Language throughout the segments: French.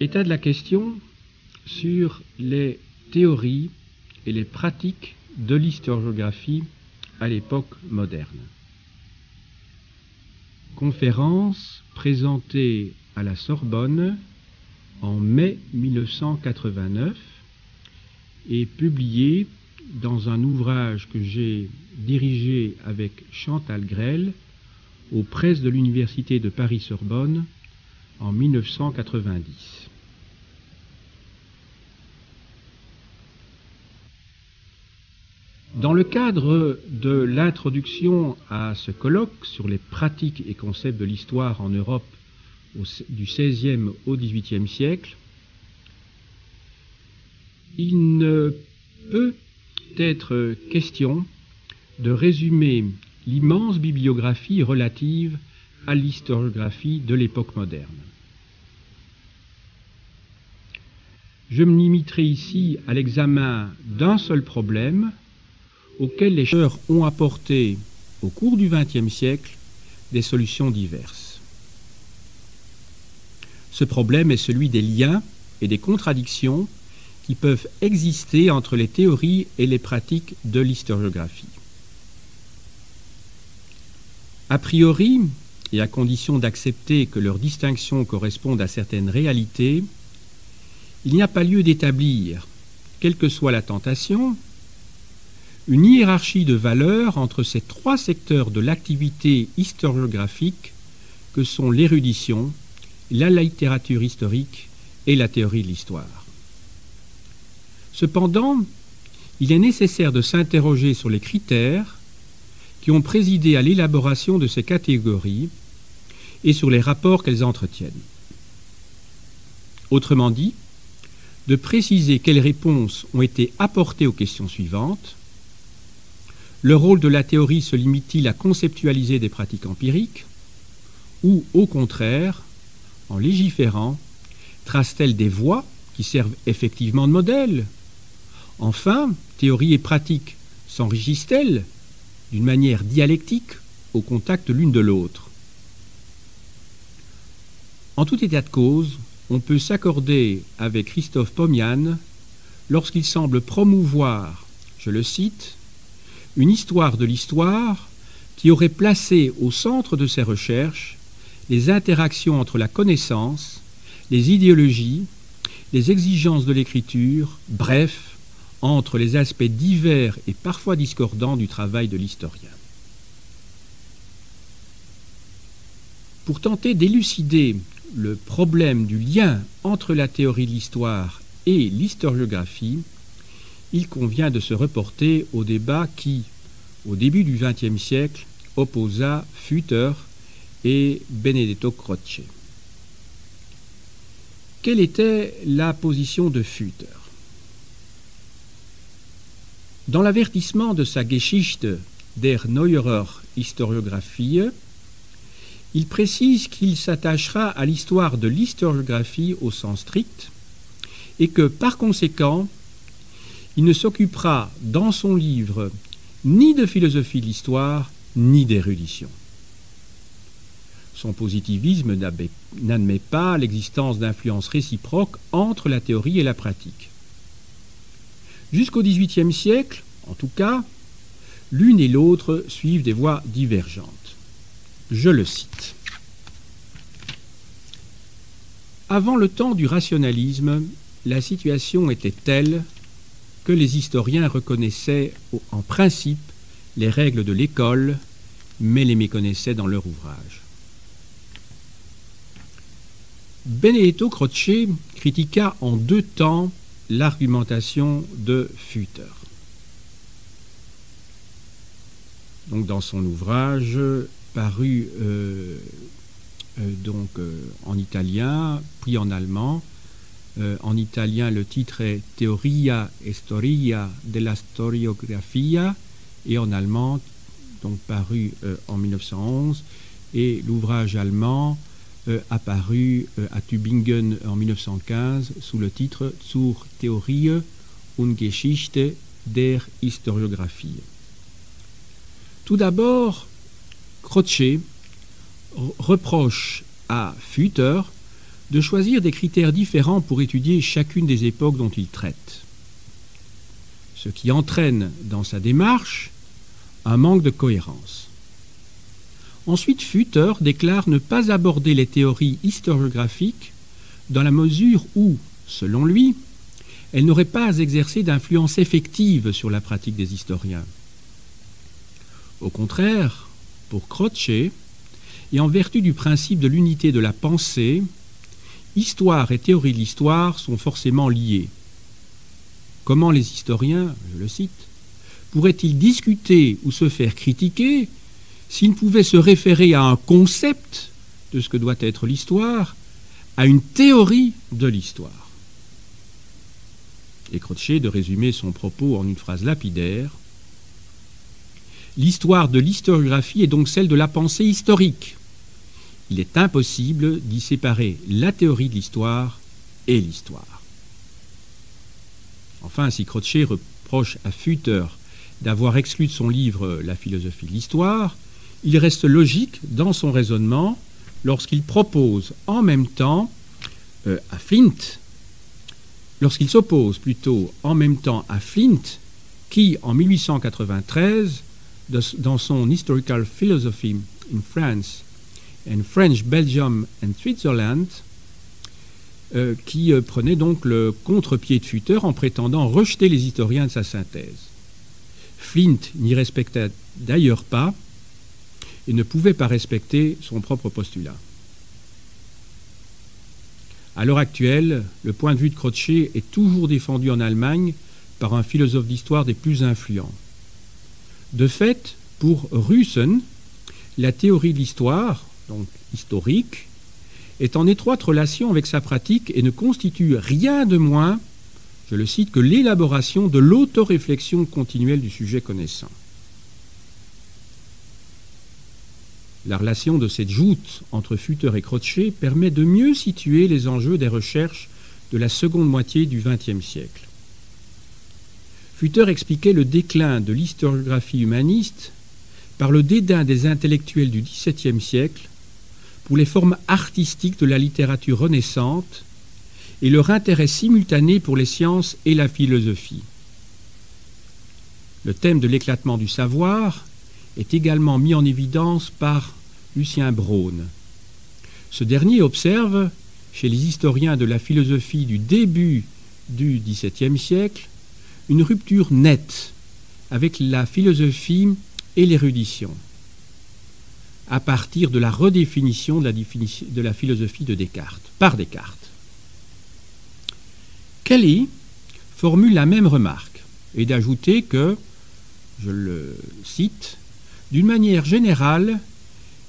État de la question sur les théories et les pratiques de l'historiographie à l'époque moderne. Conférence présentée à la Sorbonne en mai 1989 et publiée dans un ouvrage que j'ai dirigé avec Chantal Grel aux presses de l'Université de Paris-Sorbonne en 1990. Dans le cadre de l'introduction à ce colloque sur les pratiques et concepts de l'histoire en Europe du XVIe au XVIIIe siècle, il ne peut être question de résumer l'immense bibliographie relative à l'historiographie de l'époque moderne. Je me limiterai ici à l'examen d'un seul problème auquel les chercheurs ont apporté au cours du XXe siècle des solutions diverses. Ce problème est celui des liens et des contradictions qui peuvent exister entre les théories et les pratiques de l'historiographie. A priori, et à condition d'accepter que leurs distinctions correspondent à certaines réalités, il n'y a pas lieu d'établir, quelle que soit la tentation, une hiérarchie de valeurs entre ces trois secteurs de l'activité historiographique que sont l'érudition, la littérature historique et la théorie de l'histoire. Cependant, il est nécessaire de s'interroger sur les critères qui ont présidé à l'élaboration de ces catégories et sur les rapports qu'elles entretiennent. Autrement dit, de préciser quelles réponses ont été apportées aux questions suivantes. Le rôle de la théorie se limite-t-il à conceptualiser des pratiques empiriques ou, au contraire, en légiférant, trace-t-elle des voies qui servent effectivement de modèle? Enfin, théorie et pratique s'enrichissent-elles d'une manière dialectique au contact l'une de l'autre? En tout état de cause, on peut s'accorder avec Christophe Pomian lorsqu'il semble promouvoir, je le cite, une histoire de l'histoire qui aurait placé au centre de ses recherches les interactions entre la connaissance, les idéologies, les exigences de l'écriture, bref, entre les aspects divers et parfois discordants du travail de l'historien. Pour tenter d'élucider le problème du lien entre la théorie de l'histoire et l'historiographie, il convient de se reporter au débat qui, au début du XXe siècle, opposa Futter et Benedetto Croce. Quelle était la position de Futter? Dans l'avertissement de sa Geschichte der Neuerer Historiographie, il précise qu'il s'attachera à l'histoire de l'historiographie au sens strict et que par conséquent, il ne s'occupera dans son livre ni de philosophie de l'histoire, ni d'érudition. Son positivisme n'admet pas l'existence d'influences réciproques entre la théorie et la pratique. Jusqu'au XVIIIe siècle, en tout cas, l'une et l'autre suivent des voies divergentes. Je le cite. Avant le temps du rationalisme, la situation était telle que les historiens reconnaissaient en principe les règles de l'école, mais les méconnaissaient dans leur ouvrage. Benedetto Croce critiqua en deux temps l'argumentation de Futter. Donc dans son ouvrage paru euh, euh, donc euh, en italien, puis en allemand. En italien, le titre est Teoria e storia della storiografia et en allemand, donc paru en 1911, et l'ouvrage allemand apparu à Tübingen en 1915 sous le titre Zur Theorie und Geschichte der Historiographie. Tout d'abord, Croce reproche à Futter de choisir des critères différents pour étudier chacune des époques dont il traite. Ce qui entraîne dans sa démarche un manque de cohérence. Ensuite, Futter déclare ne pas aborder les théories historiographiques dans la mesure où, selon lui, elles n'auraient pas exercé d'influence effective sur la pratique des historiens. Au contraire, pour Croce, et en vertu du principe de l'unité de la pensée, histoire et théorie de l'histoire sont forcément liées. Comment les historiens, je le cite, pourraient-ils discuter ou se faire critiquer s'ils pouvaient se référer à un concept de ce que doit être l'histoire, à une théorie de l'histoire? Et Croce de résumer son propos en une phrase lapidaire L'histoire de l'historiographie est donc celle de la pensée historique. Il est impossible d'y séparer la théorie de l'histoire et l'histoire. Enfin, si Croce reproche à Futter d'avoir exclu de son livre La philosophie de l'histoire, il reste logique dans son raisonnement lorsqu'il propose en même temps euh, à Flint, lorsqu'il s'oppose plutôt en même temps à Flint, qui en 1893, dans son Historical Philosophy in France and French Belgium and Switzerland, euh, qui euh, prenait donc le contre-pied de Futter en prétendant rejeter les historiens de sa synthèse. Flint n'y respectait d'ailleurs pas et ne pouvait pas respecter son propre postulat. À l'heure actuelle, le point de vue de Croce est toujours défendu en Allemagne par un philosophe d'histoire des plus influents. De fait, pour Russen, la théorie de l'histoire, donc historique, est en étroite relation avec sa pratique et ne constitue rien de moins, je le cite, que l'élaboration de l'autoréflexion continuelle du sujet connaissant. La relation de cette joute entre Futter et Croce permet de mieux situer les enjeux des recherches de la seconde moitié du XXe siècle. Futter expliquait le déclin de l'historiographie humaniste par le dédain des intellectuels du XVIIe siècle pour les formes artistiques de la littérature renaissante et leur intérêt simultané pour les sciences et la philosophie. Le thème de l'éclatement du savoir est également mis en évidence par Lucien Braun. Ce dernier observe, chez les historiens de la philosophie du début du XVIIe siècle, une rupture nette avec la philosophie et l'érudition, à partir de la redéfinition de la, philosophie de Descartes, par Descartes. Kelly formule la même remarque et d'ajouter que, je le cite, d'une manière générale,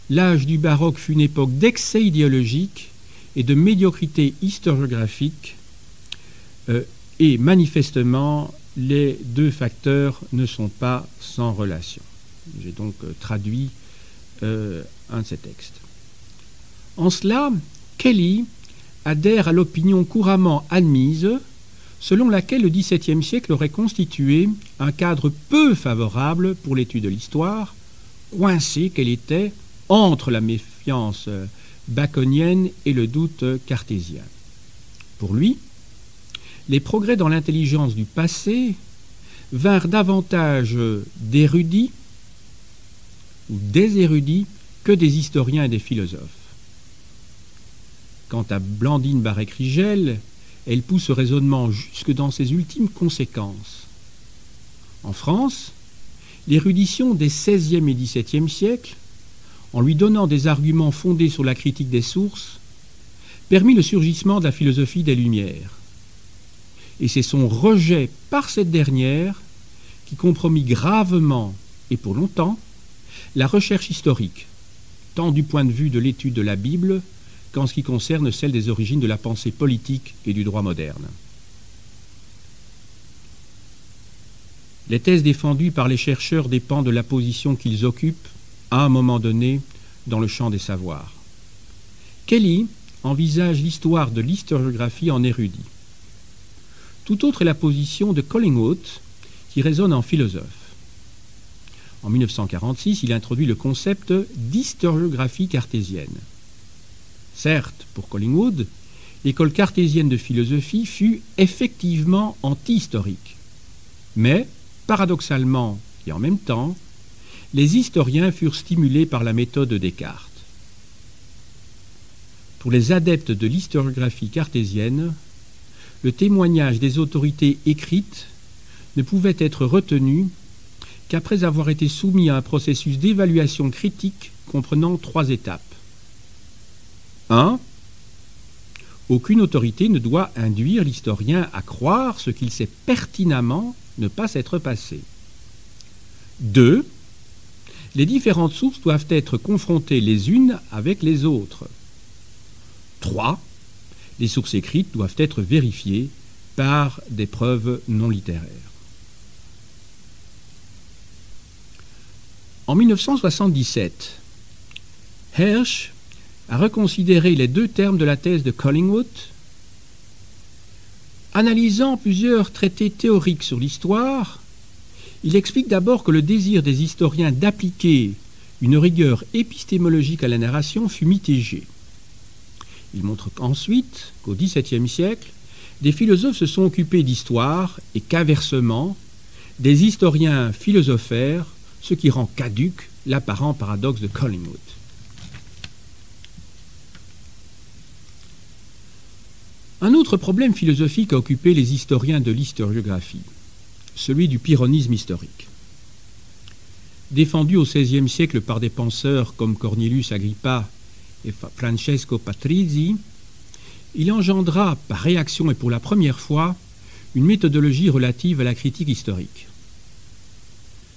l'âge du baroque fut une époque d'excès idéologique et de médiocrité historiographique, euh, et manifestement, les deux facteurs ne sont pas sans relation. J'ai donc euh, traduit euh, un de ces textes. En cela, Kelly adhère à l'opinion couramment admise selon laquelle le XVIIe siècle aurait constitué un cadre peu favorable pour l'étude de l'histoire, coincée qu'elle était entre la méfiance baconienne et le doute cartésien. Pour lui, les progrès dans l'intelligence du passé vinrent davantage d'érudits ou des érudits que des historiens et des philosophes. Quant à Blandine Barrec-Rigel, elle pousse ce raisonnement jusque dans ses ultimes conséquences. En France, l'érudition des XVIe et XVIIe siècles, en lui donnant des arguments fondés sur la critique des sources, permit le surgissement de la philosophie des Lumières. Et c'est son rejet par cette dernière qui compromit gravement et pour longtemps la recherche historique, tant du point de vue de l'étude de la Bible qu'en ce qui concerne celle des origines de la pensée politique et du droit moderne. Les thèses défendues par les chercheurs dépendent de la position qu'ils occupent à un moment donné dans le champ des savoirs. Kelly envisage l'histoire de l'historiographie en érudit. Tout autre est la position de Collingwood, qui résonne en philosophe. En 1946, il introduit le concept d'historiographie cartésienne. Certes, pour Collingwood, l'école cartésienne de philosophie fut effectivement anti-historique. Mais, paradoxalement et en même temps, les historiens furent stimulés par la méthode de Descartes. Pour les adeptes de l'historiographie cartésienne, le témoignage des autorités écrites ne pouvait être retenu qu'après avoir été soumis à un processus d'évaluation critique comprenant trois étapes. 1. Aucune autorité ne doit induire l'historien à croire ce qu'il sait pertinemment ne pas s'être passé. 2. Les différentes sources doivent être confrontées les unes avec les autres. 3. Les sources écrites doivent être vérifiées par des preuves non littéraires. En 1977, Hersch a reconsidéré les deux termes de la thèse de Collingwood. Analysant plusieurs traités théoriques sur l'histoire, il explique d'abord que le désir des historiens d'appliquer une rigueur épistémologique à la narration fut mitigé. Il montre ensuite qu'au XVIIe siècle, des philosophes se sont occupés d'histoire et qu'inversement, des historiens philosophèrent, ce qui rend caduque l'apparent paradoxe de Collingwood. Un autre problème philosophique a occupé les historiens de l'historiographie, celui du pyrrhonisme historique. Défendu au XVIe siècle par des penseurs comme Cornelius Agrippa et Francesco Patrizzi, il engendra par réaction et pour la première fois une méthodologie relative à la critique historique.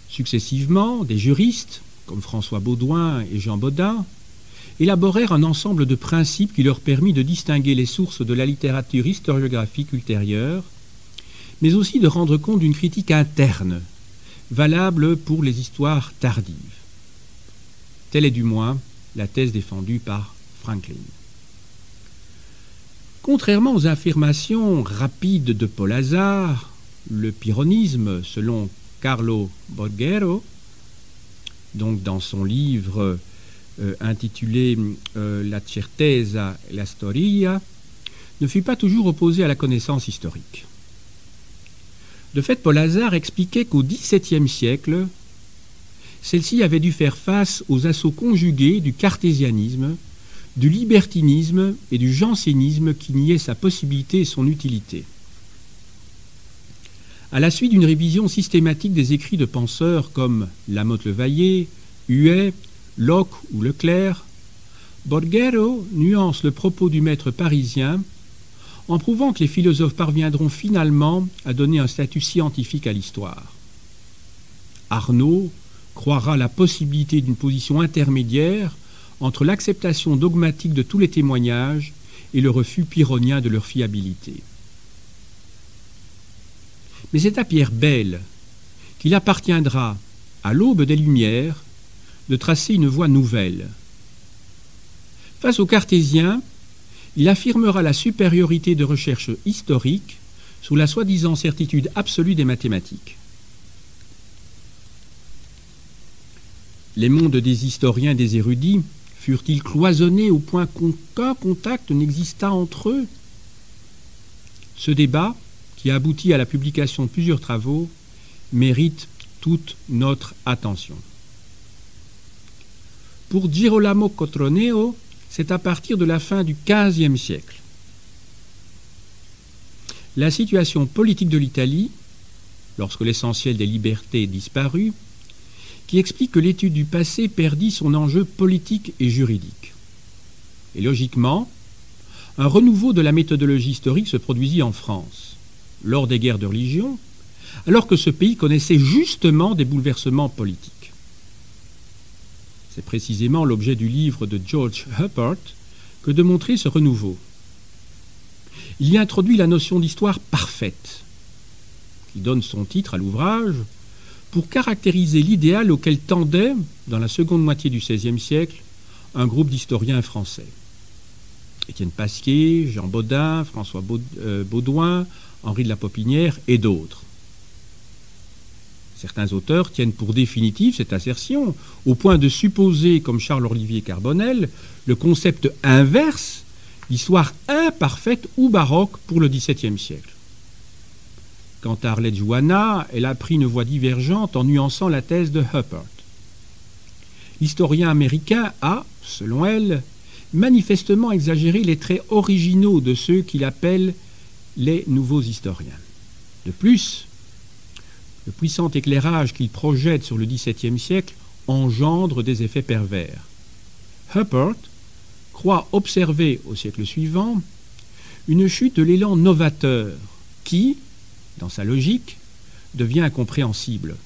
Successivement, des juristes, comme François Baudouin et Jean Baudin, élaborèrent un ensemble de principes qui leur permit de distinguer les sources de la littérature historiographique ultérieure, mais aussi de rendre compte d'une critique interne, valable pour les histoires tardives. Telle est du moins la thèse défendue par Franklin. Contrairement aux affirmations rapides de Paul Hazard, le pyrrhonisme, selon Carlo Borghero, donc dans son livre euh, intitulé euh, La certeza e la storia, ne fut pas toujours opposé à la connaissance historique. De fait, Paul Hazard expliquait qu'au XVIIe siècle, celle-ci avait dû faire face aux assauts conjugués du cartésianisme, du libertinisme et du jansénisme qui niaient sa possibilité et son utilité. À la suite d'une révision systématique des écrits de penseurs comme Lamotte-Levaillé, Huet, Locke ou Leclerc, Borghero nuance le propos du maître parisien en prouvant que les philosophes parviendront finalement à donner un statut scientifique à l'histoire. Arnaud croira la possibilité d'une position intermédiaire entre l'acceptation dogmatique de tous les témoignages et le refus pyrrhonien de leur fiabilité. Mais c'est à Pierre Bell qu'il appartiendra, à l'aube des Lumières, de tracer une voie nouvelle. Face aux cartésiens, il affirmera la supériorité de recherche historique sous la soi-disant certitude absolue des mathématiques. Les mondes des historiens et des érudits furent-ils cloisonnés au point qu'aucun contact n'exista entre eux? Ce débat, qui a abouti à la publication de plusieurs travaux, mérite toute notre attention. Pour Girolamo Cotroneo, c'est à partir de la fin du XVe siècle. La situation politique de l'Italie, lorsque l'essentiel des libertés disparut, qui explique que l'étude du passé perdit son enjeu politique et juridique. Et logiquement, un renouveau de la méthodologie historique se produisit en France lors des guerres de religion, alors que ce pays connaissait justement des bouleversements politiques. C'est précisément l'objet du livre de George Huppert que de montrer ce renouveau. Il y introduit la notion d'histoire parfaite, qui donne son titre à l'ouvrage, pour caractériser l'idéal auquel tendait, dans la seconde moitié du XVIe siècle, un groupe d'historiens français. Étienne Pasquier, Jean Baudin, François euh, Baudouin, Henri de la Popinière et d'autres. Certains auteurs tiennent pour définitive cette assertion, au point de supposer, comme Charles-Olivier Carbonel, le concept inverse l'histoire imparfaite ou baroque pour le XVIIe siècle. Quant à Arlette Joanna, elle a pris une voie divergente en nuançant la thèse de Huppert. L'historien américain a, selon elle, manifestement exagéré les traits originaux de ceux qu'il appelle les nouveaux historiens. De plus, le puissant éclairage qu'il projette sur le XVIIe siècle engendre des effets pervers. Huppert croit observer au siècle suivant une chute de l'élan novateur qui, dans sa logique, devient incompréhensible.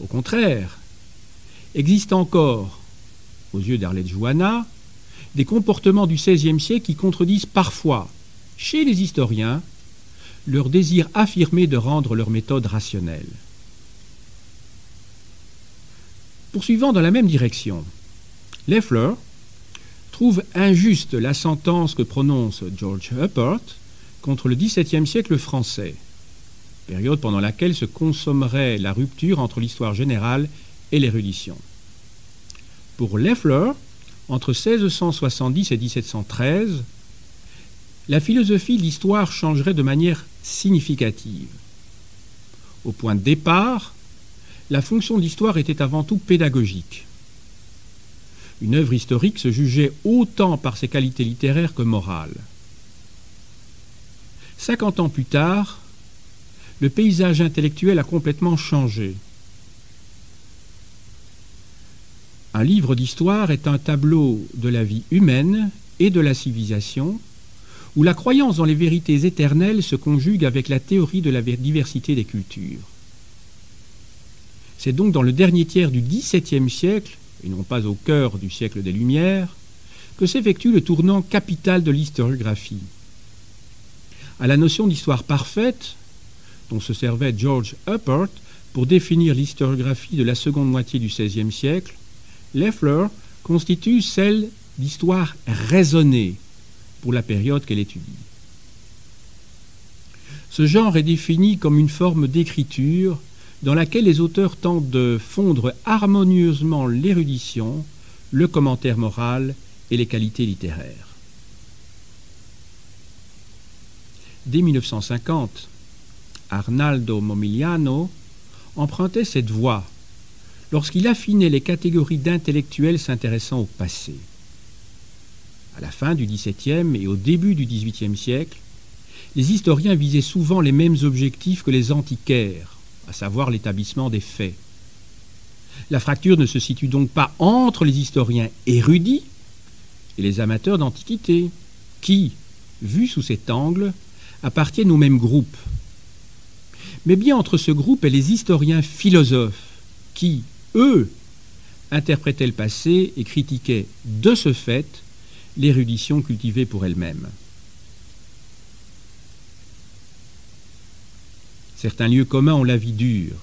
Au contraire, existe encore, aux yeux d'Arlette Joanna, des comportements du XVIe siècle qui contredisent parfois, chez les historiens, leur désir affirmé de rendre leur méthode rationnelle. Poursuivant dans la même direction, Leffler trouve injuste la sentence que prononce George Huppert contre le XVIIe siècle français, période pendant laquelle se consommerait la rupture entre l'histoire générale et l'érudition. Pour Leffler, entre 1670 et 1713, la philosophie l'histoire changerait de manière significative. Au point de départ, la fonction de l'histoire était avant tout pédagogique. Une œuvre historique se jugeait autant par ses qualités littéraires que morales. Cinquante ans plus tard, le paysage intellectuel a complètement changé. Un livre d'histoire est un tableau de la vie humaine et de la civilisation, où la croyance dans les vérités éternelles se conjugue avec la théorie de la diversité des cultures. C'est donc dans le dernier tiers du XVIIe siècle, et non pas au cœur du siècle des Lumières, que s'effectue le tournant capital de l'historiographie à la notion d'histoire parfaite, dont se servait George Huppert pour définir l'historiographie de la seconde moitié du XVIe siècle, Leffler constitue celle d'histoire raisonnée pour la période qu'elle étudie. Ce genre est défini comme une forme d'écriture dans laquelle les auteurs tentent de fondre harmonieusement l'érudition, le commentaire moral et les qualités littéraires. dès 1950, Arnaldo Momigliano empruntait cette voie lorsqu'il affinait les catégories d'intellectuels s'intéressant au passé. À la fin du XVIIe et au début du XVIIIe siècle, les historiens visaient souvent les mêmes objectifs que les antiquaires, à savoir l'établissement des faits. La fracture ne se situe donc pas entre les historiens érudits et les amateurs d'antiquité, qui, vus sous cet angle, appartiennent au même groupe, mais bien entre ce groupe et les historiens philosophes qui, eux, interprétaient le passé et critiquaient de ce fait l'érudition cultivée pour elle-même. Certains lieux communs ont la vie dure.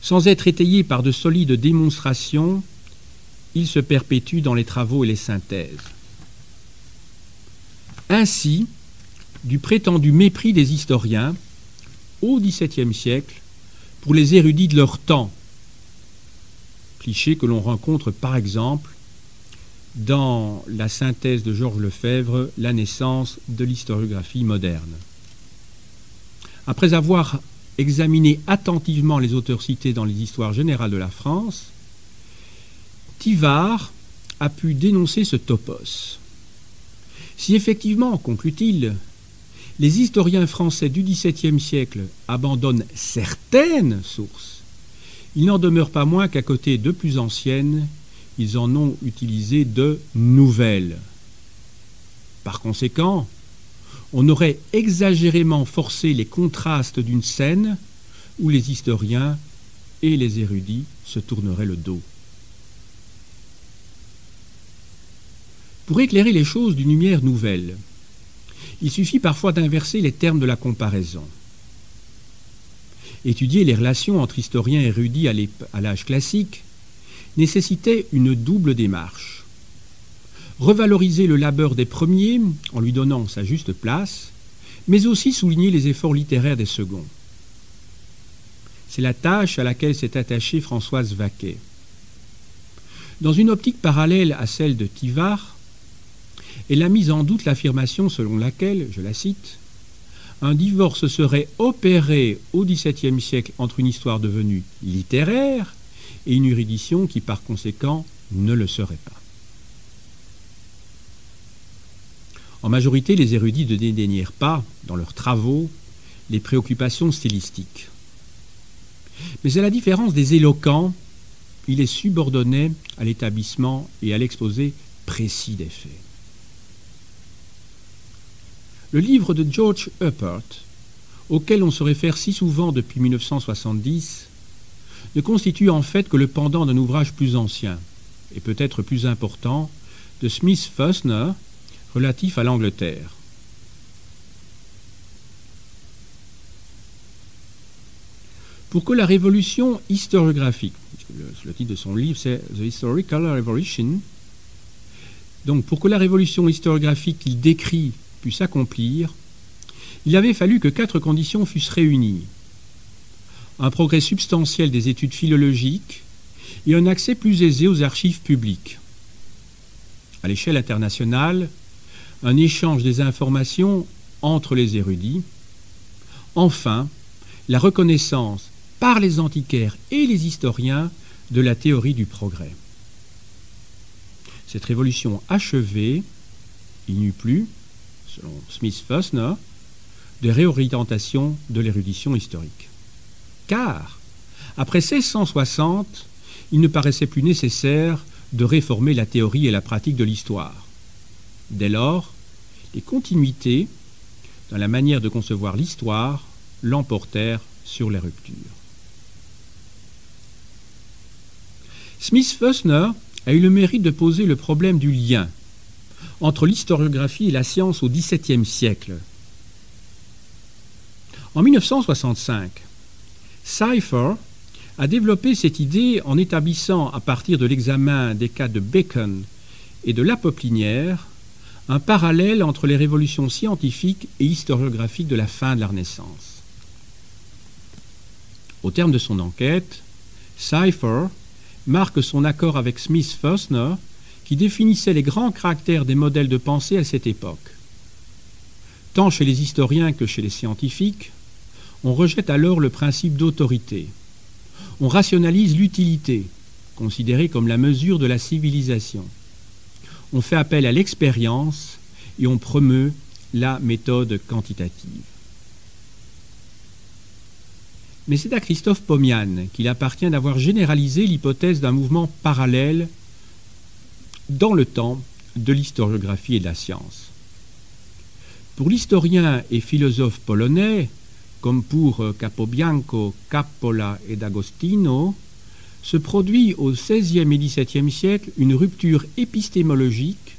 Sans être étayés par de solides démonstrations, ils se perpétuent dans les travaux et les synthèses ainsi du prétendu mépris des historiens au XVIIe siècle pour les érudits de leur temps, cliché que l'on rencontre par exemple dans la synthèse de Georges Lefebvre, La naissance de l'historiographie moderne. Après avoir examiné attentivement les auteurs cités dans les histoires générales de la France, Tivard a pu dénoncer ce topos. Si effectivement, conclut-il, les historiens français du XVIIe siècle abandonnent certaines sources, il n'en demeure pas moins qu'à côté de plus anciennes, ils en ont utilisé de nouvelles. Par conséquent, on aurait exagérément forcé les contrastes d'une scène où les historiens et les érudits se tourneraient le dos. Pour éclairer les choses d'une lumière nouvelle, il suffit parfois d'inverser les termes de la comparaison. Étudier les relations entre historiens érudits à l'âge classique nécessitait une double démarche. Revaloriser le labeur des premiers en lui donnant sa juste place, mais aussi souligner les efforts littéraires des seconds. C'est la tâche à laquelle s'est attachée Françoise Vaquet. Dans une optique parallèle à celle de Tivard, Elle a mis en doute l'affirmation selon laquelle, je la cite, un divorce serait opéré au XVIIe siècle entre une histoire devenue littéraire et une juridiction qui par conséquent ne le serait pas. En majorité, les érudits ne dédaignèrent pas, dans leurs travaux, les préoccupations stylistiques. Mais à la différence des éloquents, il est subordonné à l'établissement et à l'exposé précis des faits. Le livre de George Huppert, auquel on se réfère si souvent depuis 1970, ne constitue en fait que le pendant d'un ouvrage plus ancien, et peut-être plus important, de Smith Fusner, relatif à l'Angleterre. Pour que la révolution historiographique, le, titre de son livre c'est The Historical Revolution, donc pour que la révolution historiographique qu'il décrit puisse s'accomplir, il avait fallu que quatre conditions fussent réunies. Un progrès substantiel des études philologiques et un accès plus aisé aux archives publiques. À l'échelle internationale, un échange des informations entre les érudits. Enfin, la reconnaissance par les antiquaires et les historiens de la théorie du progrès. Cette révolution achevée, il n'y eut plus, selon Smith-Fussner, de réorientation de l'érudition historique. Car, après 1660, il ne paraissait plus nécessaire de réformer la théorie et la pratique de l'histoire. Dès lors, les continuités dans la manière de concevoir l'histoire l'emportèrent sur les ruptures. Smith-Fussner a eu le mérite de poser le problème du lien entre l'historiographie et la science au XVIIe siècle. En 1965, Cypher a développé cette idée en établissant, à partir de l'examen des cas de Bacon et de l'Apoplinière, un parallèle entre les révolutions scientifiques et historiographiques de la fin de la Renaissance. Au terme de son enquête, Cypher marque son accord avec Smith-Fusner qui définissait les grands caractères des modèles de pensée à cette époque. Tant chez les historiens que chez les scientifiques, on rejette alors le principe d'autorité. On rationalise l'utilité, considérée comme la mesure de la civilisation. On fait appel à l'expérience et on promeut la méthode quantitative. Mais c'est à Christophe Pomian qu'il appartient d'avoir généralisé l'hypothèse d'un mouvement parallèle dans le temps de l'historiographie et de la science. Pour l'historien et philosophe polonais, comme pour Capobianco, Cappola et D'Agostino, se produit au XVIe et XVIIe siècle une rupture épistémologique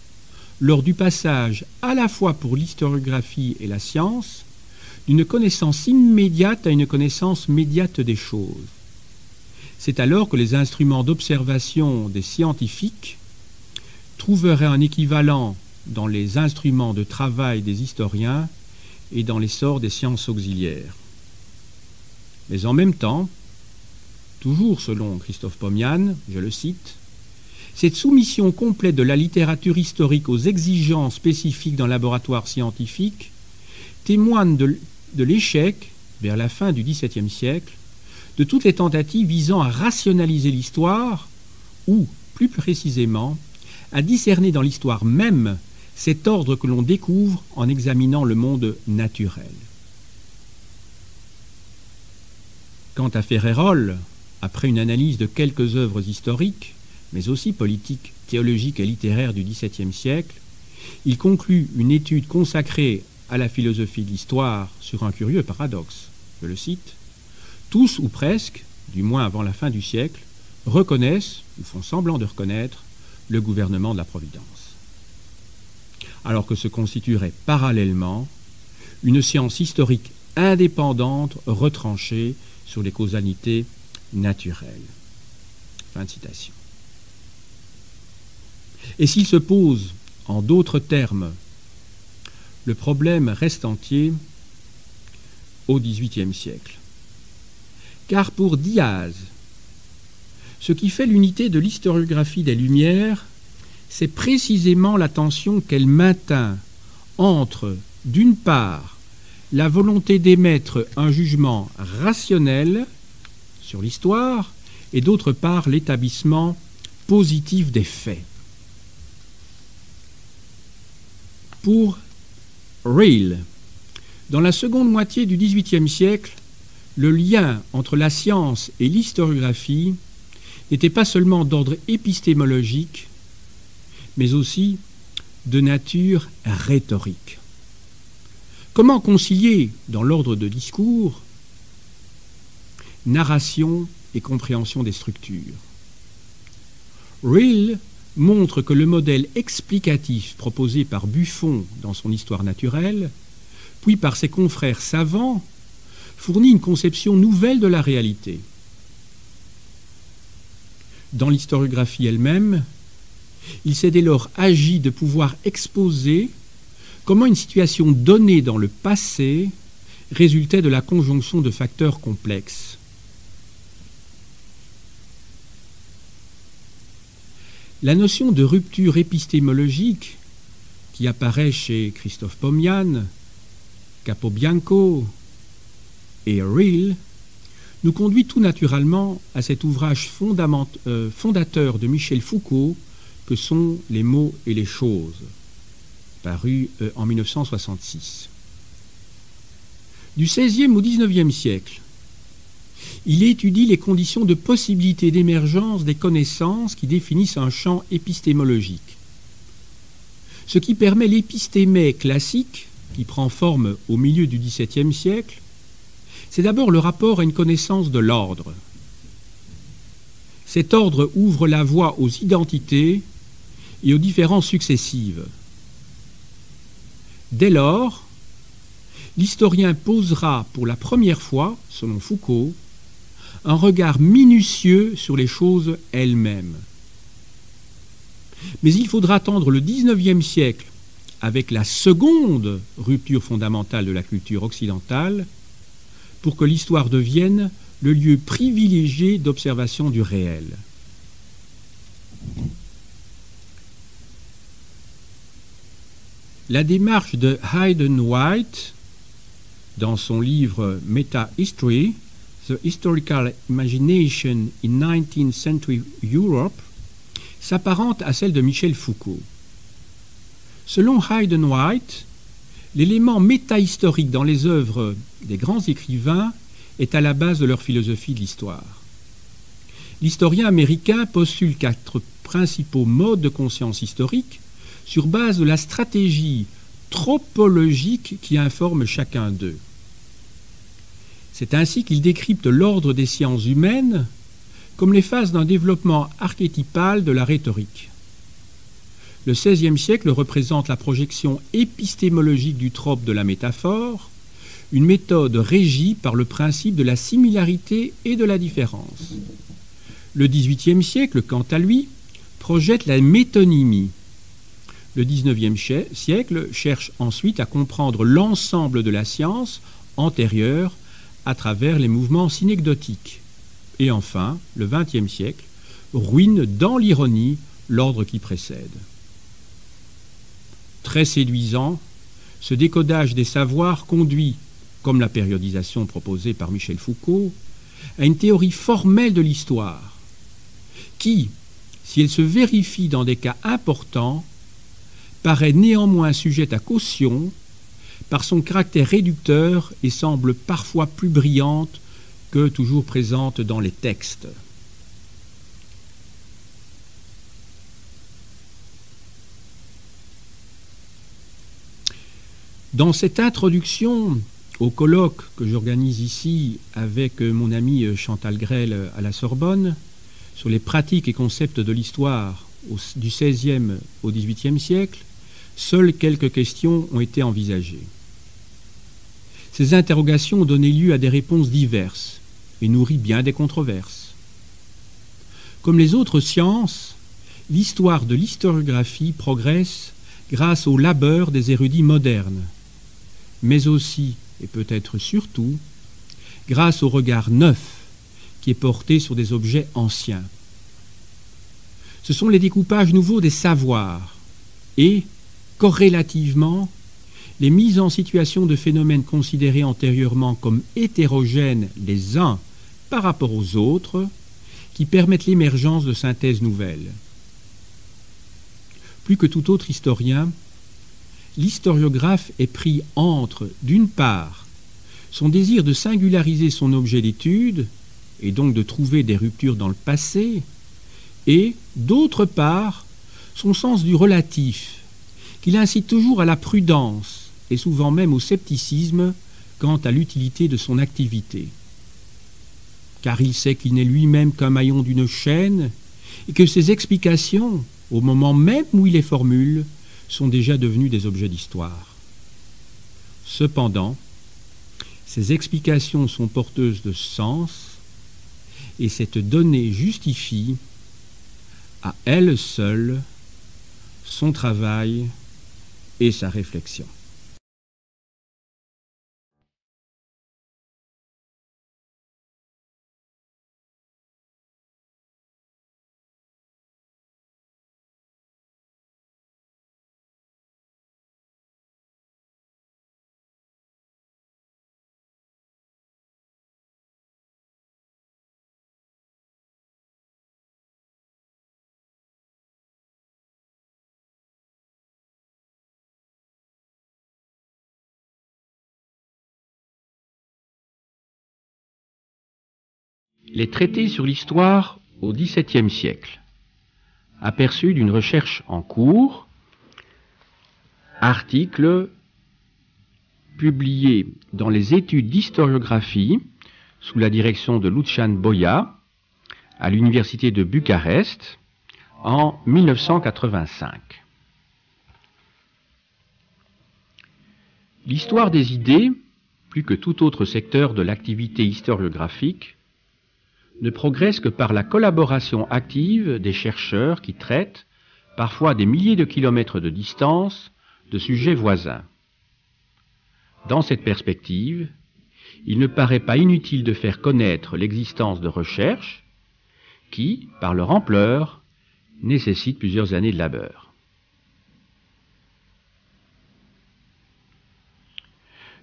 lors du passage à la fois pour l'historiographie et la science d'une connaissance immédiate à une connaissance médiate des choses. C'est alors que les instruments d'observation des scientifiques trouverait un équivalent dans les instruments de travail des historiens et dans l'essor des sciences auxiliaires. Mais en même temps, toujours selon Christophe Pomian, je le cite, cette soumission complète de la littérature historique aux exigences spécifiques d'un laboratoire scientifique témoigne de, l'échec, vers la fin du XVIIe siècle, de toutes les tentatives visant à rationaliser l'histoire, ou, plus précisément, à discerner dans l'histoire même cet ordre que l'on découvre en examinant le monde naturel. Quant à Ferrérol, après une analyse de quelques œuvres historiques, mais aussi politiques, théologiques et littéraires du XVIIe siècle, il conclut une étude consacrée à la philosophie de l'histoire sur un curieux paradoxe. Je le cite Tous ou presque, du moins avant la fin du siècle, reconnaissent ou font semblant de reconnaître le gouvernement de la Providence. Alors que se constituerait parallèlement une science historique indépendante retranchée sur les causalités naturelles. Fin de citation. Et s'il se pose en d'autres termes, le problème reste entier au XVIIIe siècle. Car pour Diaz, ce qui fait l'unité de l'historiographie des Lumières, c'est précisément la tension qu'elle maintint entre, d'une part, la volonté d'émettre un jugement rationnel sur l'histoire et d'autre part l'établissement positif des faits. Pour Rayl, dans la seconde moitié du XVIIIe siècle, le lien entre la science et l'historiographie n'était pas seulement d'ordre épistémologique, mais aussi de nature rhétorique. Comment concilier, dans l'ordre de discours, narration et compréhension des structures? Rill montre que le modèle explicatif proposé par Buffon dans son Histoire naturelle, puis par ses confrères savants, fournit une conception nouvelle de la réalité. Dans l'historiographie elle-même, il s'est dès lors agi de pouvoir exposer comment une situation donnée dans le passé résultait de la conjonction de facteurs complexes. La notion de rupture épistémologique qui apparaît chez Christophe Pomian, Capobianco et Rill nous conduit tout naturellement à cet ouvrage euh, fondateur de Michel Foucault que sont les mots et les choses, paru euh, en 1966. Du XVIe au XIXe siècle, il étudie les conditions de possibilité d'émergence des connaissances qui définissent un champ épistémologique. Ce qui permet l'épistémé classique, qui prend forme au milieu du XVIIe siècle, c'est d'abord le rapport à une connaissance de l'ordre. Cet ordre ouvre la voie aux identités et aux différences successives. Dès lors, l'historien posera pour la première fois, selon Foucault, un regard minutieux sur les choses elles-mêmes. Mais il faudra attendre le XIXe siècle, avec la seconde rupture fondamentale de la culture occidentale, pour que l'histoire devienne le lieu privilégié d'observation du réel. La démarche de Hayden White, dans son livre Meta History, The Historical Imagination in 19th Century Europe, s'apparente à celle de Michel Foucault. Selon Hayden White, l'élément métahistorique dans les œuvres des grands écrivains est à la base de leur philosophie de l'histoire. L'historien américain postule quatre principaux modes de conscience historique sur base de la stratégie tropologique qui informe chacun d'eux. C'est ainsi qu'il décrypte l'ordre des sciences humaines comme les phases d'un développement archétypal de la rhétorique. Le XVIe siècle représente la projection épistémologique du trope de la métaphore, une méthode régie par le principe de la similarité et de la différence. Le XVIIIe siècle, quant à lui, projette la métonymie, le XIXe siècle cherche ensuite à comprendre l'ensemble de la science antérieure à travers les mouvements synecdotiques. Et enfin, le XXe siècle ruine dans l'ironie l'ordre qui précède. Très séduisant, ce décodage des savoirs conduit, comme la périodisation proposée par Michel Foucault, à une théorie formelle de l'histoire, qui, si elle se vérifie dans des cas importants, paraît néanmoins sujette à caution par son caractère réducteur et semble parfois plus brillante que toujours présente dans les textes. Dans cette introduction au colloque que j'organise ici avec mon ami Chantal Grel à la Sorbonne sur les pratiques et concepts de l'histoire du XVIe au XVIIIe siècle, Seules quelques questions ont été envisagées. Ces interrogations ont donné lieu à des réponses diverses et nourri bien des controverses. Comme les autres sciences, l'histoire de l'historiographie progresse grâce au labeur des érudits modernes, mais aussi, et peut-être surtout, grâce au regard neuf qui est porté sur des objets anciens. Ce sont les découpages nouveaux des savoirs et, corrélativement, les mises en situation de phénomènes considérés antérieurement comme hétérogènes les uns par rapport aux autres qui permettent l'émergence de synthèses nouvelles. Plus que tout autre historien, l'historiographe est pris entre, d'une part, son désir de singulariser son objet d'étude, et donc de trouver des ruptures dans le passé, et, d'autre part, son sens du relatif, qu'il incite toujours à la prudence, et souvent même au scepticisme quant à l'utilité de son activité. Car il sait qu'il n'est lui-même qu'un maillon d'une chaîne, et que ses explications, au moment même où il les formule, sont déjà devenues des objets d'histoire. Cependant, ces explications sont porteuses de sens, et cette donnée justifie, à elle seule, son travail et sa réflexion. Les traités sur l'histoire au XVIIe siècle. Aperçu d'une recherche en cours. Article publié dans les études d'historiographie sous la direction de Lucian Boya à l'université de Bucarest en 1985. L'histoire des idées, plus que tout autre secteur de l'activité historiographique, ne progresse que par la collaboration active des chercheurs qui traitent, parfois des milliers de kilomètres de distance, de sujets voisins. Dans cette perspective, il ne paraît pas inutile de faire connaître l'existence de recherches qui, par leur ampleur, nécessitent plusieurs années de labeur.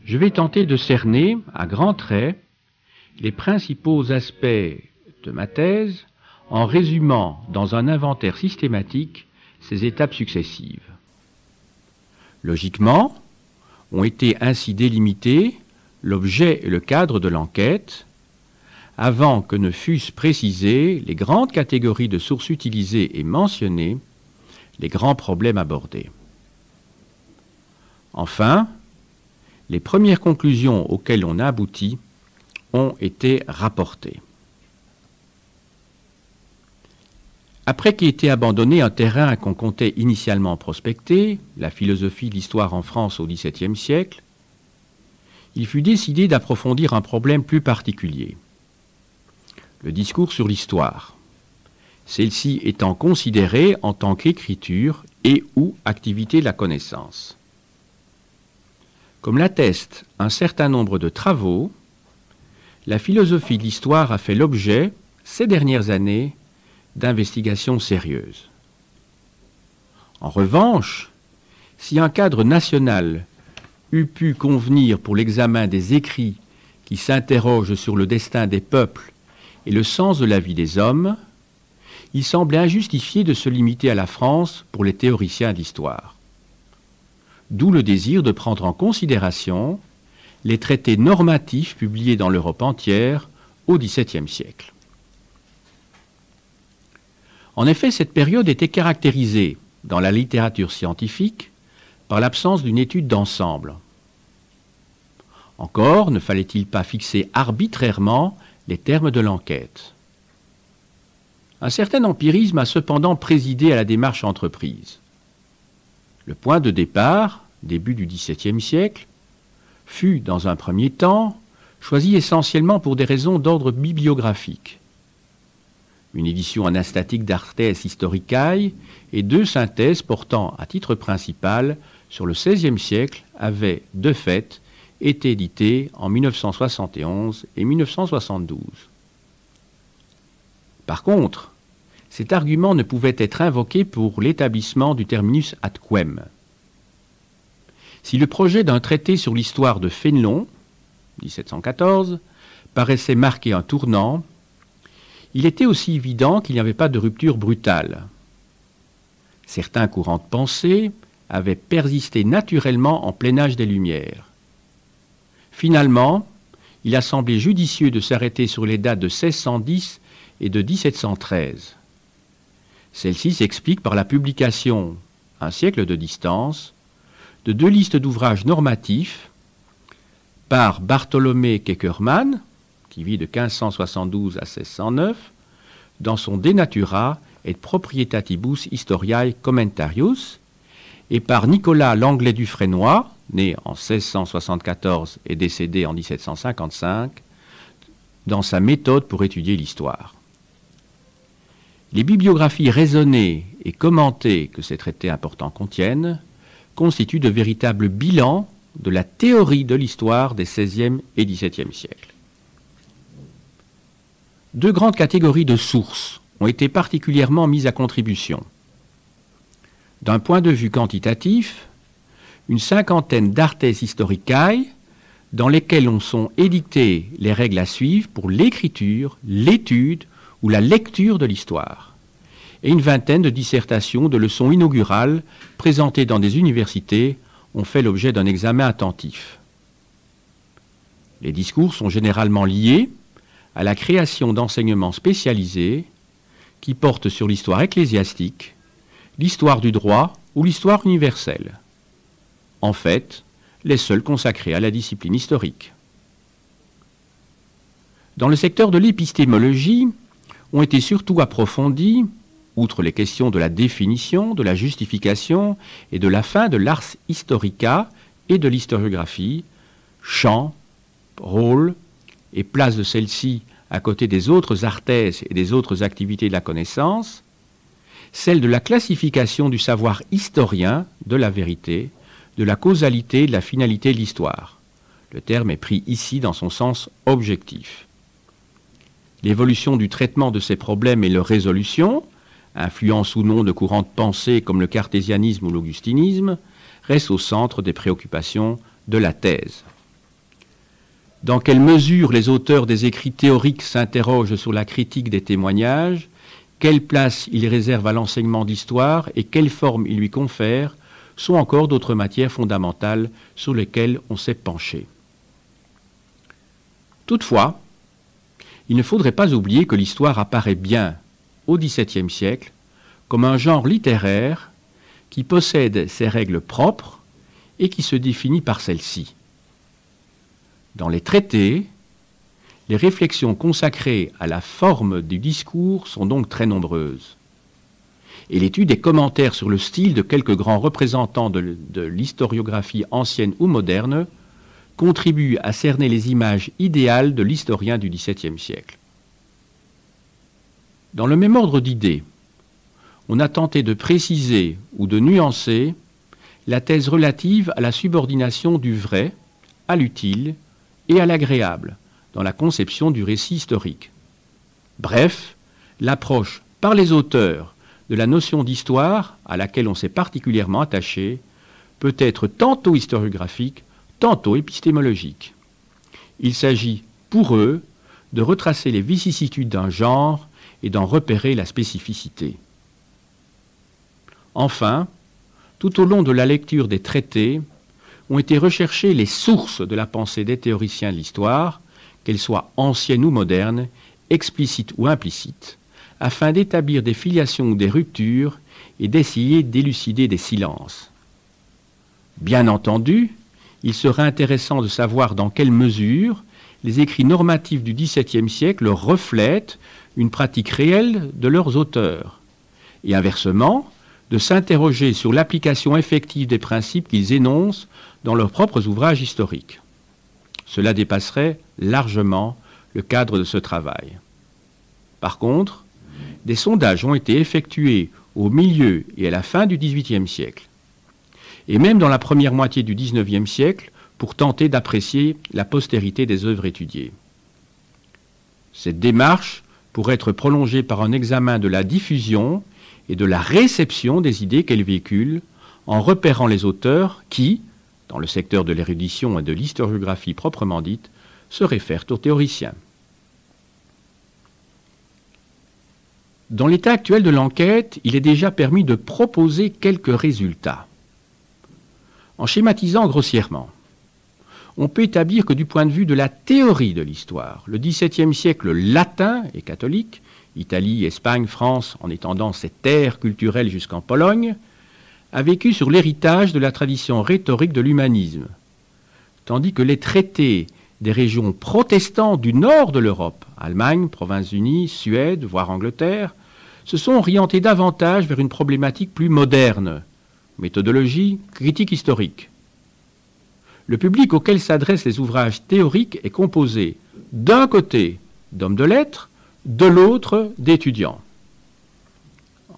Je vais tenter de cerner, à grands traits, les principaux aspects de ma thèse en résumant dans un inventaire systématique ces étapes successives. Logiquement, ont été ainsi délimités l'objet et le cadre de l'enquête, avant que ne fussent précisées les grandes catégories de sources utilisées et mentionnées, les grands problèmes abordés. Enfin, les premières conclusions auxquelles on a abouti ont été rapportés. Après qu'ait été abandonné un terrain qu'on comptait initialement prospecter, la philosophie de l'histoire en France au XVIIe siècle, il fut décidé d'approfondir un problème plus particulier. Le discours sur l'histoire, celle-ci étant considérée en tant qu'écriture et ou activité de la connaissance. Comme l'attestent un certain nombre de travaux, la philosophie de l'histoire a fait l'objet, ces dernières années, d'investigations sérieuses. En revanche, si un cadre national eût pu convenir pour l'examen des écrits qui s'interrogent sur le destin des peuples et le sens de la vie des hommes, il semblait injustifié de se limiter à la France pour les théoriciens d'histoire. D'où le désir de prendre en considération les traités normatifs publiés dans l'Europe entière au XVIIe siècle. En effet, cette période était caractérisée, dans la littérature scientifique, par l'absence d'une étude d'ensemble. Encore ne fallait-il pas fixer arbitrairement les termes de l'enquête. Un certain empirisme a cependant présidé à la démarche entreprise. Le point de départ, début du XVIIe siècle, fut, dans un premier temps, choisi essentiellement pour des raisons d'ordre bibliographique. Une édition anastatique d'Artes Historicae et deux synthèses portant à titre principal sur le XVIe siècle avaient, de fait, été éditées en 1971 et 1972. Par contre, cet argument ne pouvait être invoqué pour l'établissement du terminus ad quem. Si le projet d'un traité sur l'histoire de Fénelon, 1714, paraissait marquer un tournant, il était aussi évident qu'il n'y avait pas de rupture brutale. Certains courants de pensée avaient persisté naturellement en plein âge des Lumières. Finalement, il a semblé judicieux de s'arrêter sur les dates de 1610 et de 1713. Celle-ci s'explique par la publication, un siècle de distance, de deux listes d'ouvrages normatifs par Bartholomé Keckermann, qui vit de 1572 à 1609, dans son De Natura et Proprietatibus Historiae Commentarius, et par Nicolas Langlais du Frénois, né en 1674 et décédé en 1755, dans sa méthode pour étudier l'histoire. Les bibliographies raisonnées et commentées que ces traités importants contiennent constituent de véritables bilans de la théorie de l'histoire des XVIe et XVIIe siècles. Deux grandes catégories de sources ont été particulièrement mises à contribution. D'un point de vue quantitatif, une cinquantaine d'artes historicae dans lesquelles on sont édictées les règles à suivre pour l'écriture, l'étude ou la lecture de l'histoire, et une vingtaine de dissertations de leçons inaugurales présentées dans des universités ont fait l'objet d'un examen attentif. Les discours sont généralement liés à la création d'enseignements spécialisés qui portent sur l'histoire ecclésiastique, l'histoire du droit ou l'histoire universelle. En fait, les seuls consacrés à la discipline historique. Dans le secteur de l'épistémologie, ont été surtout approfondies, outre les questions de la définition, de la justification et de la fin de l'ars historica et de l'historiographie, champ, rôle et place de celle-ci à côté des autres arthèses et des autres activités de la connaissance, celle de la classification du savoir historien de la vérité, de la causalité de la finalité de l'histoire. Le terme est pris ici dans son sens objectif l'évolution du traitement de ces problèmes et leur résolution, influence ou non de courants de pensée comme le cartésianisme ou l'augustinisme, reste au centre des préoccupations de la thèse. Dans quelle mesure les auteurs des écrits théoriques s'interrogent sur la critique des témoignages, quelle place ils réservent à l'enseignement d'histoire et quelle forme ils lui confèrent sont encore d'autres matières fondamentales sur lesquelles on s'est penché. Toutefois, il ne faudrait pas oublier que l'histoire apparaît bien au XVIIe siècle comme un genre littéraire qui possède ses règles propres et qui se définit par celles-ci. Dans les traités, les réflexions consacrées à la forme du discours sont donc très nombreuses. Et l'étude des commentaires sur le style de quelques grands représentants de, l'historiographie ancienne ou moderne contribue à cerner les images idéales de l'historien du XVIIe siècle. Dans le même ordre d'idées, on a tenté de préciser ou de nuancer la thèse relative à la subordination du vrai à l'utile et à l'agréable dans la conception du récit historique. Bref, l'approche par les auteurs de la notion d'histoire à laquelle on s'est particulièrement attaché peut être tantôt historiographique, tantôt épistémologiques. Il s'agit pour eux de retracer les vicissitudes d'un genre et d'en repérer la spécificité. Enfin, tout au long de la lecture des traités, ont été recherchées les sources de la pensée des théoriciens de l'histoire, qu'elles soient anciennes ou modernes, explicites ou implicites, afin d'établir des filiations ou des ruptures et d'essayer d'élucider des silences. Bien entendu, il serait intéressant de savoir dans quelle mesure les écrits normatifs du XVIIe siècle reflètent une pratique réelle de leurs auteurs, et inversement, de s'interroger sur l'application effective des principes qu'ils énoncent dans leurs propres ouvrages historiques. Cela dépasserait largement le cadre de ce travail. Par contre, des sondages ont été effectués au milieu et à la fin du XVIIIe siècle et même dans la première moitié du XIXe siècle, pour tenter d'apprécier la postérité des œuvres étudiées. Cette démarche pour être prolongée par un examen de la diffusion et de la réception des idées qu'elle véhicule, en repérant les auteurs qui, dans le secteur de l'érudition et de l'historiographie proprement dite, se réfèrent aux théoriciens. Dans l'état actuel de l'enquête, il est déjà permis de proposer quelques résultats. En schématisant grossièrement, on peut établir que du point de vue de la théorie de l'histoire, le XVIIe siècle latin et catholique, Italie, Espagne, France, en étendant ses terres culturelles jusqu'en Pologne, a vécu sur l'héritage de la tradition rhétorique de l'humanisme, tandis que les traités des régions protestantes du nord de l'Europe, Allemagne, Provinces-Unies, Suède, voire Angleterre, se sont orientés davantage vers une problématique plus moderne, méthodologie, critique historique. Le public auquel s'adressent les ouvrages théoriques est composé d'un côté d'hommes de lettres, de l'autre d'étudiants.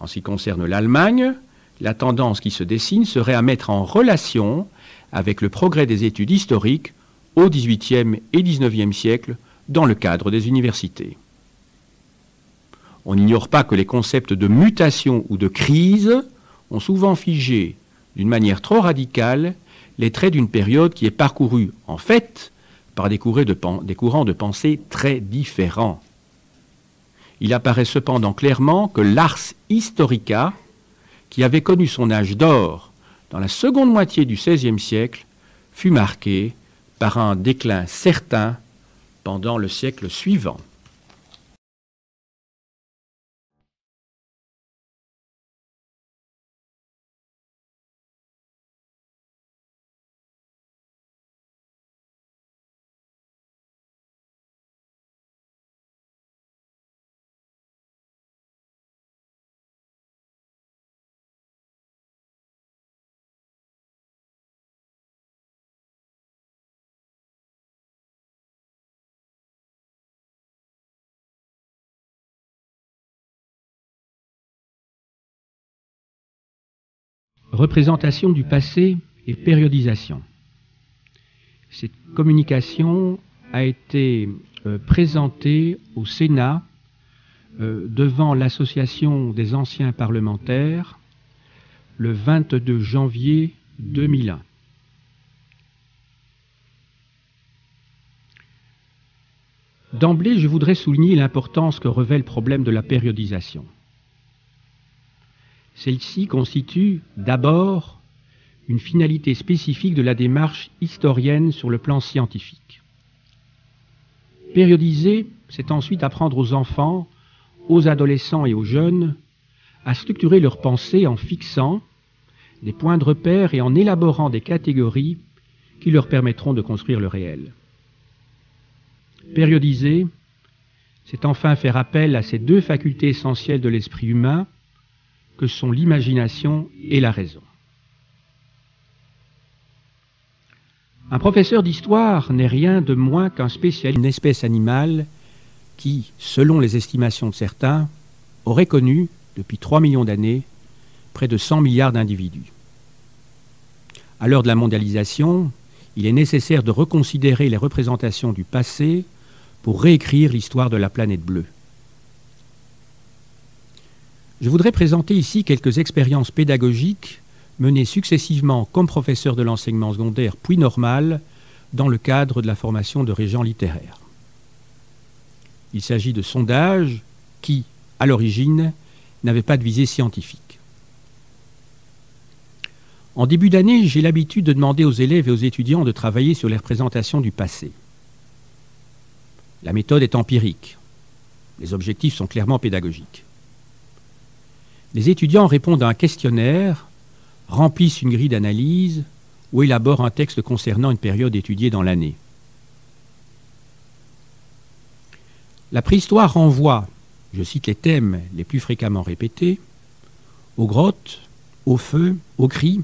En ce qui concerne l'Allemagne, la tendance qui se dessine serait à mettre en relation avec le progrès des études historiques au XVIIIe et XIXe siècle dans le cadre des universités. On n'ignore pas que les concepts de mutation ou de crise ont souvent figé d'une manière trop radicale les traits d'une période qui est parcourue, en fait, par des, courants de pensée très différents. Il apparaît cependant clairement que l'ars historica, qui avait connu son âge d'or dans la seconde moitié du XVIe siècle, fut marqué par un déclin certain pendant le siècle suivant. Représentation du passé et périodisation. Cette communication a été euh, présentée au Sénat euh, devant l'Association des anciens parlementaires le 22 janvier 2001. D'emblée, je voudrais souligner l'importance que revêt le problème de la périodisation. Celle-ci constitue d'abord une finalité spécifique de la démarche historienne sur le plan scientifique. Périodiser, c'est ensuite apprendre aux enfants, aux adolescents et aux jeunes à structurer leur pensée en fixant des points de repère et en élaborant des catégories qui leur permettront de construire le réel. Périodiser, c'est enfin faire appel à ces deux facultés essentielles de l'esprit humain, que sont l'imagination et la raison. Un professeur d'histoire n'est rien de moins qu'un spécialiste d'une espèce animale qui, selon les estimations de certains, aurait connu, depuis 3 millions d'années, près de 100 milliards d'individus. À l'heure de la mondialisation, il est nécessaire de reconsidérer les représentations du passé pour réécrire l'histoire de la planète bleue. Je voudrais présenter ici quelques expériences pédagogiques menées successivement comme professeur de l'enseignement secondaire puis normal dans le cadre de la formation de régents littéraires. Il s'agit de sondages qui, à l'origine, n'avaient pas de visée scientifique. En début d'année, j'ai l'habitude de demander aux élèves et aux étudiants de travailler sur les représentations du passé. La méthode est empirique. Les objectifs sont clairement pédagogiques. Les étudiants répondent à un questionnaire, remplissent une grille d'analyse ou élaborent un texte concernant une période étudiée dans l'année. La préhistoire renvoie, je cite les thèmes les plus fréquemment répétés, aux grottes, au feu, aux cris,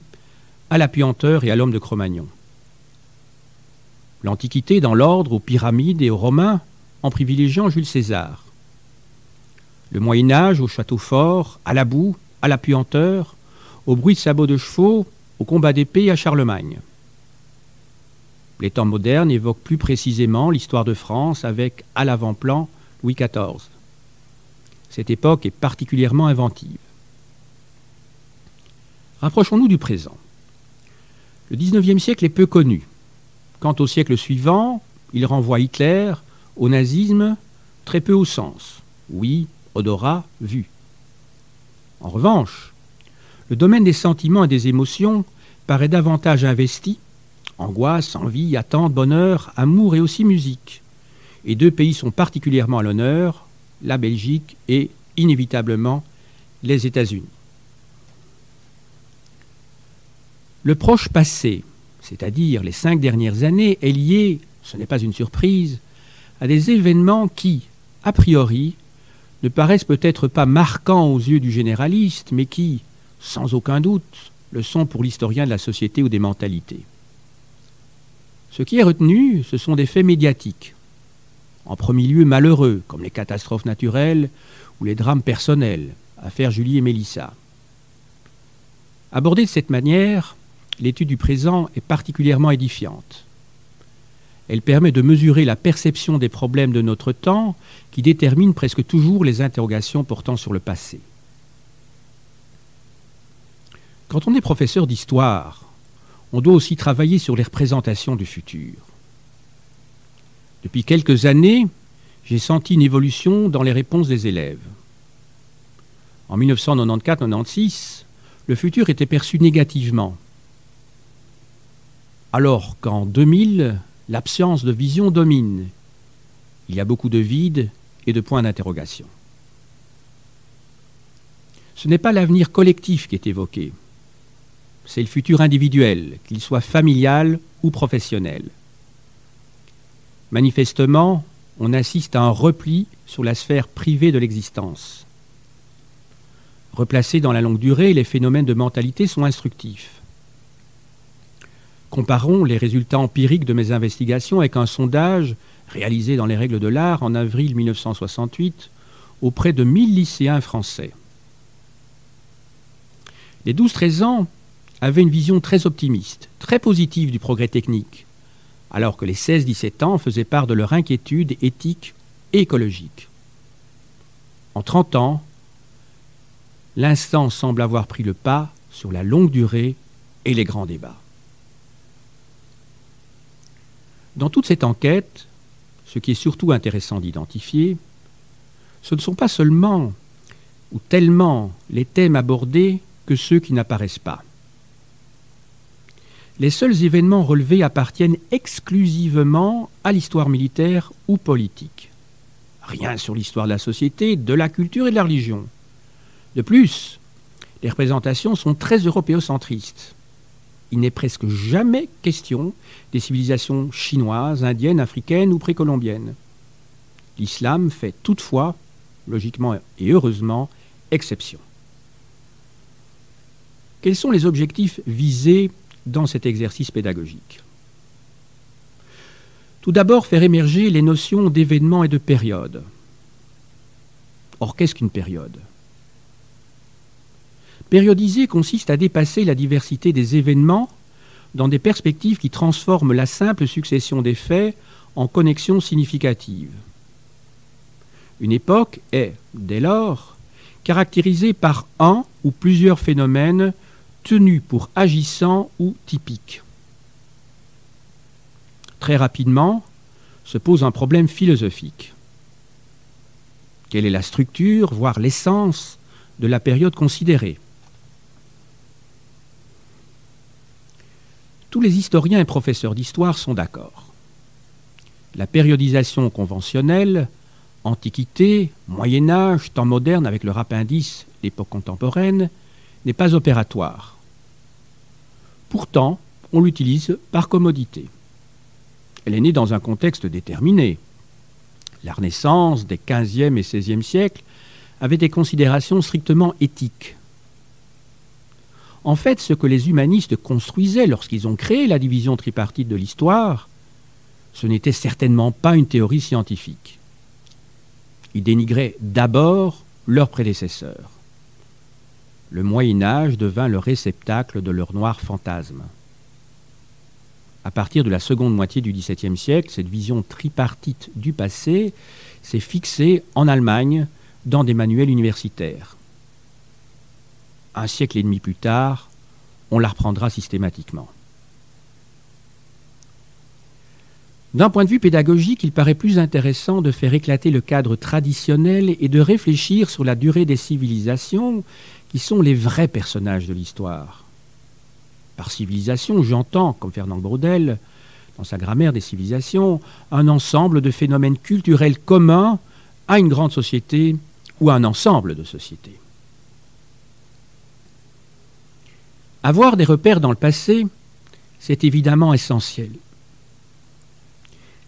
à la puanteur et à l'homme de Cro-Magnon. L'Antiquité dans l'ordre aux pyramides et aux Romains en privilégiant Jules César le Moyen Âge au château fort, à la boue, à la puanteur, au bruit de sabots de chevaux, au combat d'épée à Charlemagne. Les temps modernes évoquent plus précisément l'histoire de France avec, à l'avant-plan, Louis XIV. Cette époque est particulièrement inventive. Rapprochons-nous du présent. Le XIXe siècle est peu connu. Quant au siècle suivant, il renvoie Hitler au nazisme très peu au sens. Oui, odorat, vu. En revanche, le domaine des sentiments et des émotions paraît davantage investi angoisse, envie, attente, bonheur, amour et aussi musique. Et deux pays sont particulièrement à l'honneur, la Belgique et, inévitablement, les États-Unis. Le proche passé, c'est-à-dire les cinq dernières années, est lié, ce n'est pas une surprise, à des événements qui, a priori, ne paraissent peut-être pas marquants aux yeux du généraliste, mais qui, sans aucun doute, le sont pour l'historien de la société ou des mentalités. Ce qui est retenu, ce sont des faits médiatiques, en premier lieu malheureux, comme les catastrophes naturelles ou les drames personnels, affaire Julie et Mélissa. Abordée de cette manière, l'étude du présent est particulièrement édifiante. Elle permet de mesurer la perception des problèmes de notre temps qui déterminent presque toujours les interrogations portant sur le passé. Quand on est professeur d'histoire, on doit aussi travailler sur les représentations du futur. Depuis quelques années, j'ai senti une évolution dans les réponses des élèves. En 1994-96, le futur était perçu négativement, alors qu'en 2000, l'absence de vision domine. Il y a beaucoup de vide et de points d'interrogation. Ce n'est pas l'avenir collectif qui est évoqué, c'est le futur individuel, qu'il soit familial ou professionnel. Manifestement, on assiste à un repli sur la sphère privée de l'existence. Replacés dans la longue durée, les phénomènes de mentalité sont instructifs. Comparons les résultats empiriques de mes investigations avec un sondage réalisé dans les règles de l'art en avril 1968 auprès de 1000 lycéens français. Les 12-13 ans avaient une vision très optimiste, très positive du progrès technique, alors que les 16-17 ans faisaient part de leur inquiétude éthique et écologique. En 30 ans, l'instant semble avoir pris le pas sur la longue durée et les grands débats. Dans toute cette enquête, ce qui est surtout intéressant d'identifier, ce ne sont pas seulement ou tellement les thèmes abordés que ceux qui n'apparaissent pas les seuls événements relevés appartiennent exclusivement à l'histoire militaire ou politique. Rien sur l'histoire de la société, de la culture et de la religion. De plus, les représentations sont très européocentristes. Il n'est presque jamais question des civilisations chinoises, indiennes, africaines ou précolombiennes. L'islam fait toutefois, logiquement et heureusement, exception. Quels sont les objectifs visés dans cet exercice pédagogique? Tout d'abord, faire émerger les notions d'événement et de période. Or, qu'est-ce qu'une période? Périodiser consiste à dépasser la diversité des événements dans des perspectives qui transforment la simple succession des faits en connexions significatives. Une époque est, dès lors, caractérisée par un ou plusieurs phénomènes tenu pour agissant ou typique. Très rapidement se pose un problème philosophique. Quelle est la structure, voire l'essence de la période considérée? Tous les historiens et professeurs d'histoire sont d'accord. La périodisation conventionnelle, Antiquité, Moyen Âge, temps moderne avec le rapindice, l'époque contemporaine, n'est pas opératoire. Pourtant, on l'utilise par commodité. Elle est née dans un contexte déterminé. La Renaissance des XVe et XVIe siècles avait des considérations strictement éthiques. En fait, ce que les humanistes construisaient lorsqu'ils ont créé la division tripartite de l'histoire, ce n'était certainement pas une théorie scientifique. Ils dénigraient d'abord leurs prédécesseurs le Moyen Âge devint le réceptacle de leurs noirs fantasmes. À partir de la seconde moitié du XVIIe siècle, cette vision tripartite du passé s'est fixée en Allemagne dans des manuels universitaires. Un siècle et demi plus tard, on la reprendra systématiquement. D'un point de vue pédagogique, il paraît plus intéressant de faire éclater le cadre traditionnel et de réfléchir sur la durée des civilisations qui sont les vrais personnages de l'histoire. Par civilisation, j'entends, comme Fernand Braudel, dans sa grammaire des civilisations, un ensemble de phénomènes culturels communs à une grande société ou à un ensemble de sociétés. Avoir des repères dans le passé, c'est évidemment essentiel.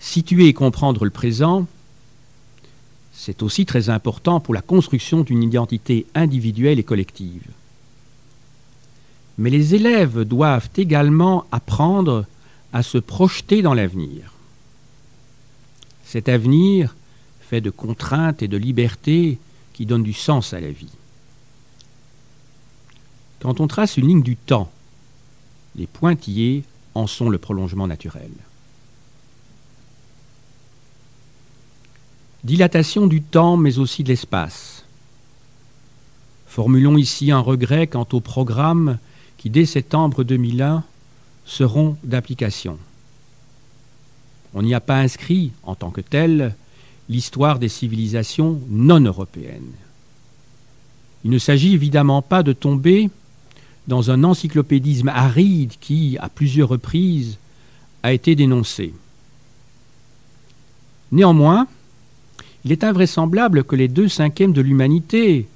Situer et comprendre le présent, c'est aussi très important pour la construction d'une identité individuelle et collective. Mais les élèves doivent également apprendre à se projeter dans l'avenir. Cet avenir fait de contraintes et de libertés qui donnent du sens à la vie. Quand on trace une ligne du temps, les pointillés en sont le prolongement naturel. Dilatation du temps, mais aussi de l'espace. Formulons ici un regret quant au programme qui, dès septembre 2001, seront d'application. On n'y a pas inscrit, en tant que tel, l'histoire des civilisations non européennes. Il ne s'agit évidemment pas de tomber dans un encyclopédisme aride qui, à plusieurs reprises, a été dénoncé. Néanmoins, il est invraisemblable que les deux cinquièmes de l'humanité,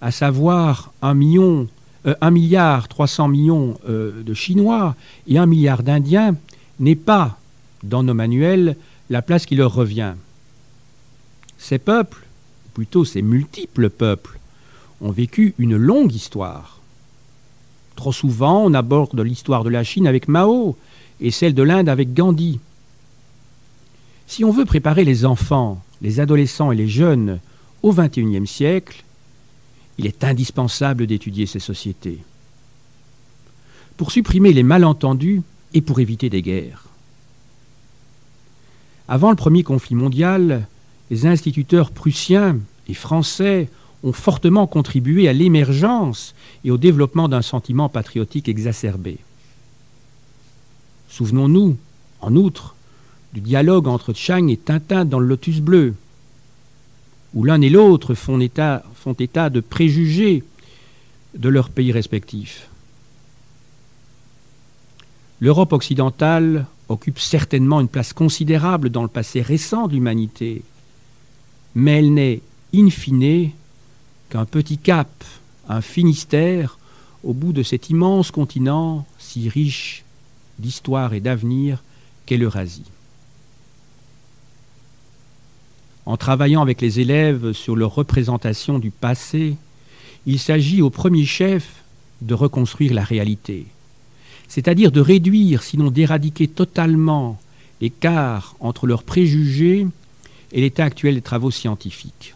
à savoir un million, euh, milliard 300 millions euh, de Chinois et un milliard d'Indiens, n'aient pas, dans nos manuels, la place qui leur revient. Ces peuples, ou plutôt ces multiples peuples, ont vécu une longue histoire. Trop souvent, on aborde l'histoire de la Chine avec Mao et celle de l'Inde avec Gandhi. Si on veut préparer les enfants les adolescents et les jeunes au XXIe siècle, il est indispensable d'étudier ces sociétés pour supprimer les malentendus et pour éviter des guerres. Avant le premier conflit mondial, les instituteurs prussiens et français ont fortement contribué à l'émergence et au développement d'un sentiment patriotique exacerbé. Souvenons-nous, en outre, du dialogue entre Chang et Tintin dans le Lotus bleu, où l'un et l'autre font état, font état de préjugés de leurs pays respectifs. L'Europe occidentale occupe certainement une place considérable dans le passé récent de l'humanité, mais elle n'est, in fine, qu'un petit cap, un Finistère, au bout de cet immense continent si riche d'histoire et d'avenir qu'est l'Eurasie. En travaillant avec les élèves sur leur représentation du passé, il s'agit au premier chef de reconstruire la réalité, c'est-à-dire de réduire, sinon d'éradiquer totalement l'écart entre leurs préjugés et l'état actuel des travaux scientifiques.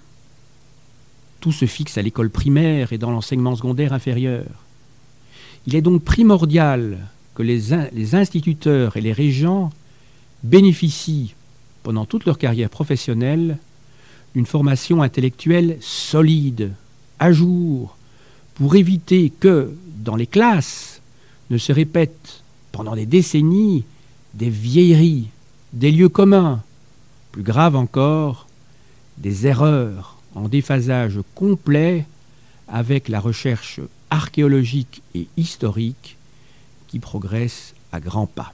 Tout se fixe à l'école primaire et dans l'enseignement secondaire inférieur. Il est donc primordial que les, instituteurs et les régents bénéficient pendant toute leur carrière professionnelle une formation intellectuelle solide, à jour, pour éviter que, dans les classes, ne se répètent pendant des décennies des vieilleries, des lieux communs, plus grave encore, des erreurs en déphasage complet avec la recherche archéologique et historique qui progresse à grands pas.